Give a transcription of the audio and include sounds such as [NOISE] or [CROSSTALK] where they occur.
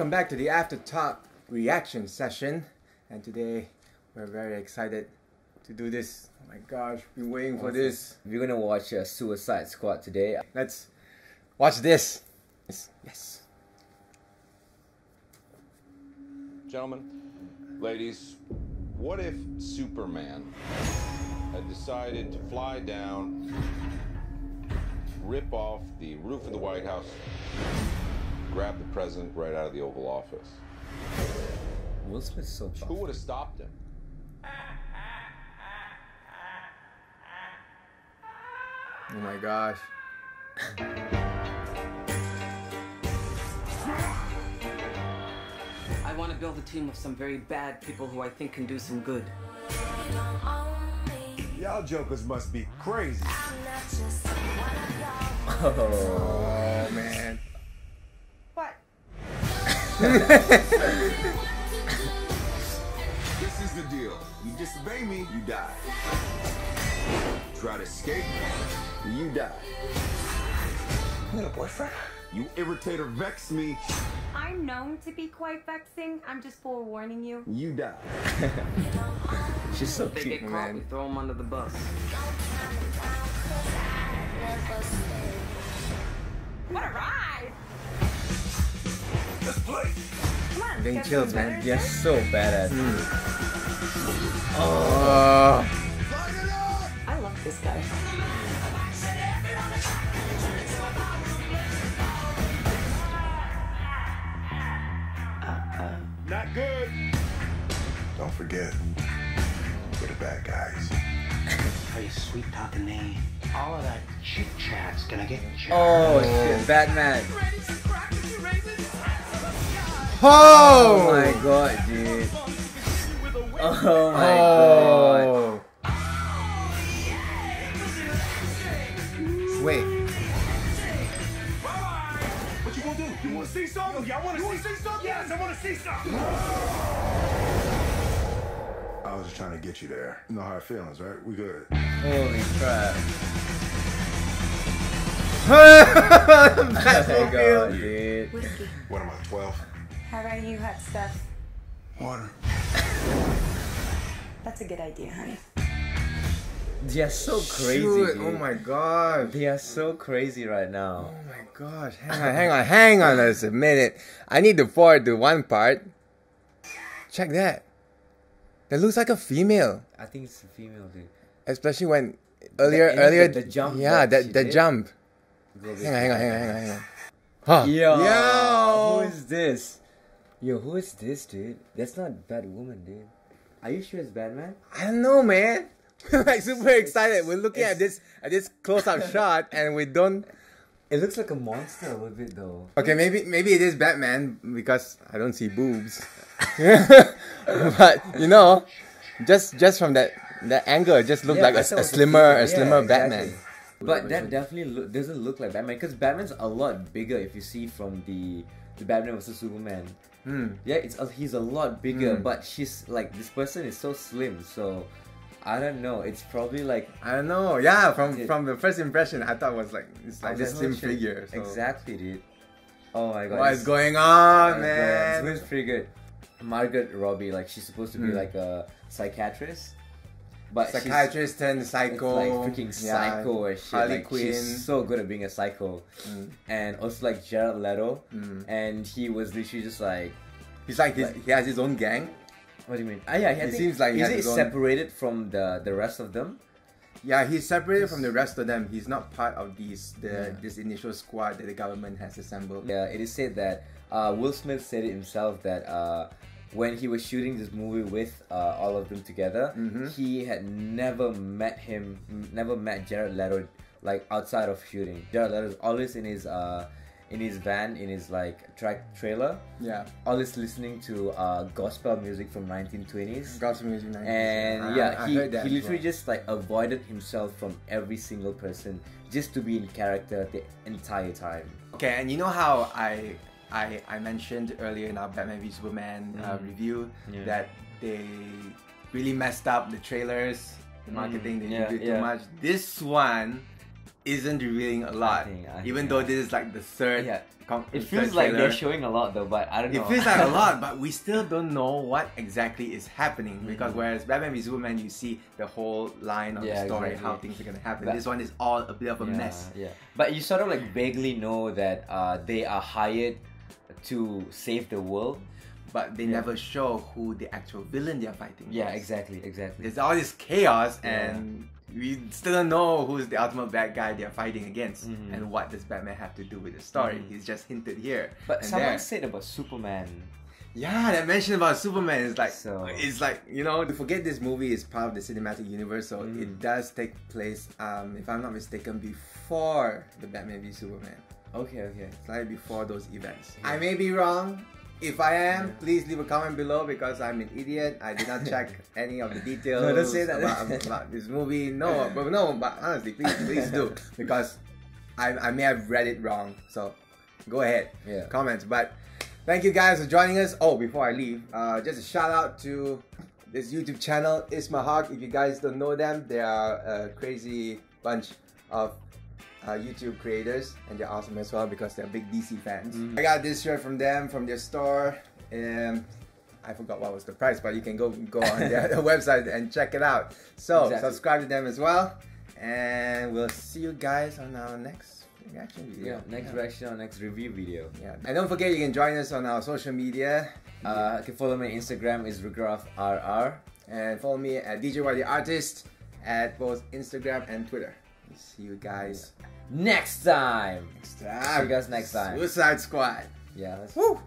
welcome back to the After Talk reaction session. And today we're very excited to do this. Oh my gosh, we've been waiting for this. We're gonna watch uh, Suicide Squad today. Let's watch this. Yes. yes. Gentlemen, ladies, what if Superman had decided to fly down, rip off the roof of the White House, grab the president right out of the Oval Office? Will Smith's so Who would have stopped him? Oh my gosh. I want to build a team of some very bad people who I think can do some good. Y'all jokers must be crazy. [LAUGHS] Oh, Oh man. What? This is the deal. You disobey me, you die. Try to escape, you die. You got a boyfriend? You irritate or vex me, I'm known to be quite vexing. I'm just forewarning you. you die. [LAUGHS] she's so If they cute. get caught, man. we throw them under the bus. What a ride! Let's play. Come on, Getting get some chills, man. better They're so badass. Oh. Light it! I love this guy. Not good. Don't forget, we're the bad guys. Are you sweet talking me? All of that chit chat's gonna get you. Oh shit, Batman. Oh, Oh my god, dude. Oh my god. Oh. Wait. What you gonna do? You wanna see something? Y'all wanna see, see something? Yes, I wanna see something. I was just trying to get you there. You know how it feels, right? We good. Holy crap. Oh my god, dude. What am I, 12? How about you, hot stuff? Water. [LAUGHS] That's a good idea, honey. They are so crazy. Shoot, dude. Oh my god. They are so crazy right now. Oh my gosh. Hang [LAUGHS] on, hang on, hang on just a minute. I need to forward to one part. Check that. That looks like a female. I think it's a female, dude. Especially when earlier and earlier the- the jump Yeah, that that she the jump. Hang on, hang on, hang on, hang on, hang on. Huh. Yo, Yo. who is this? Yo, who is this, dude? That's not Batwoman, dude. Are you sure it's Batman? I don't know, man. [LAUGHS] We're like super excited. We're looking at this at this close up [LAUGHS] shot and we don't It looks like a monster a little bit, though. Okay, maybe maybe it is Batman because I don't see boobs. [LAUGHS] but you know, just just from that that angle, it just looked Yeah, like a, a was a slimmer a Yeah, slimmer exactly. Batman. But that definitely look, doesn't look like Batman because Batman's a lot bigger if you see from the the Batman vs Superman. Hmm. Yeah, it's a, he's a lot bigger, Hmm. but she's like this person is so slim. So I don't know. It's probably like I don't know. Yeah, from Yeah. from the first impression, I thought it was like it's like just slim figure. So. Exactly, dude. Oh my god. What is going on, Oh, man? It's pretty good. Margot Robbie, like she's supposed to be Hmm. like a psychiatrist, but Psychiatrist turned psycho. like freaking yeah, psycho or shit. Harley like Quinn. she's so good at being a psycho, Mm. and also like Jared Leto, Mm. and he was literally just like, He's like, his, Like- he has his own gang. what do you mean? Ah, yeah, He think- seems like he is has it his own- separated from the the rest of them? Yeah, he's separated from the rest of them. He's not part of these the Yeah. this initial squad that the government has assembled. Yeah, it is said that uh, Will Smith said it himself that uh, when he was shooting this movie with uh, all of them together, Mhm. he had never met him, never met Jared Leto like outside of shooting. Jared Leto is always in his uh, in his van, in his like track trailer, Yeah, always listening to uh, gospel music from 1920s. gospel music. 90s. And I- yeah, I he, heard that he literally well. just like avoided himself from every single person just to be in character the entire time. Okay, and you know how I I I mentioned earlier in our Batman v Superman uh, Mm. review Yeah. that they really messed up the trailers, the marketing. they Mm, yeah, did yeah. too much. This one isn't revealing a lot. think- I even think, though yeah. this is like the third. Yeah. com- It feels like they're showing a lot though, but I don't know. It feels like a [LAUGHS] lot, but we still don't know what exactly is happening Mm-hmm. because whereas Batman v Superman, you see the whole line of Yeah, the story, exactly. how things are gonna happen. That- this one is all a bit of a yeah, mess. Yeah, but you sort of like vaguely know that uh, they are hired to save the world. But they Yeah. never show who the actual villain they're fighting. Yeah, is. exactly, exactly. There's all this chaos, Yeah. and we still don't know who's the ultimate bad guy they're fighting against, Mhm. and what does Batman have to do with the story. Mhm. He's just hinted here. But someone there. said about Superman. Yeah, that mention about Superman is like So- it's like you know to forget this movie is part of the cinematic universe, so Mm. it does take place, um, if I'm not mistaken, before the Batman v Superman, Okay, okay. slightly before those events. I may be wrong. If I am, please leave a comment below because I'm an idiot. I did not check [LAUGHS] any of the details No, don't say that. About, about this movie. No, [LAUGHS] but no, but honestly, please, please do [LAUGHS] because I, I may have read it wrong. So go ahead Yeah. comments. But thank you guys for joining us. Oh, before I leave, uh, just a shout out to this YouTube channel, Ismahawk. If you guys don't know them, they are a crazy bunch of uh, YouTube creators, and they're awesome as well because they're big DC fans. I got this shirt from them from their store, and I forgot what was the price, but you can go go on their [LAUGHS] [LAUGHS] website and check it out. So Exactly. subscribe to them as well, and we'll see you guys on our next reaction video. Yeah, next reaction or next review video. Yeah. And don't forget you can join us on our social media Uh, you can follow me on Instagram is RR. and follow me at DJY the Artist at both Instagram and Twitter. See you guys Next time. next See you guys next time. Suicide Squad. Yeah, let's Woo!